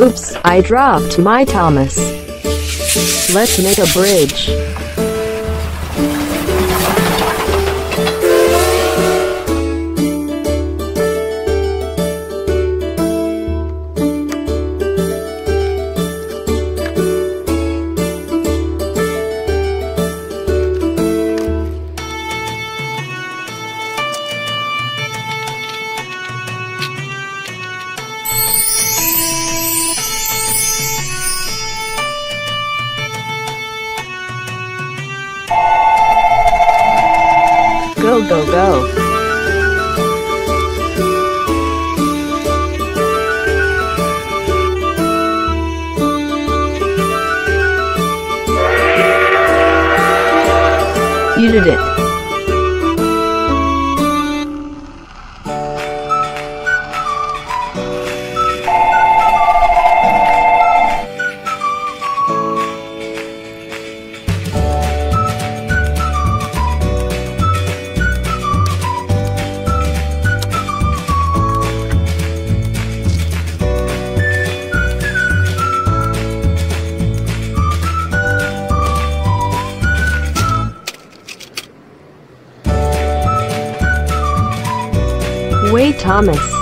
Oops, I dropped my Thomas. Let's make a bridge. Go, go, go. You did it. Thomas.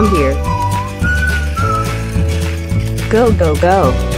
Come here. Go, go, go.